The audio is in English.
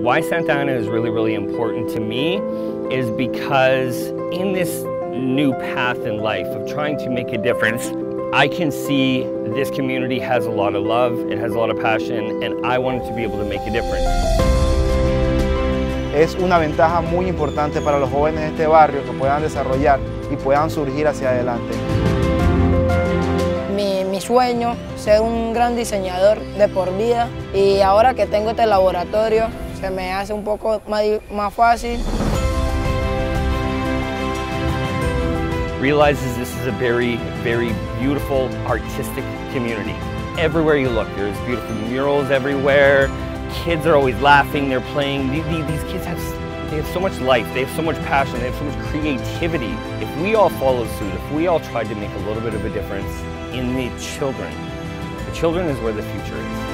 And why Santa Ana is really, really important to me is because in this new path in life of trying to make a difference, I can see this community has a lot of love, it has a lot of passion, and I wanted to be able to make a difference. Es una ventaja muy importante para los jóvenes de este barrio que puedan desarrollar y puedan surgir hacia adelante. Mi, mi sueño, ser un gran diseñador de por vida y ahora que tengo este laboratorio se me hace un poco más, más fácil. realizes this is a very, very beautiful artistic community. Everywhere you look, there's beautiful murals everywhere. Kids are always laughing, they're playing. These, these kids have, they have so much life, they have so much passion, they have so much creativity. If we all follow suit, if we all tried to make a little bit of a difference in the children, the children is where the future is.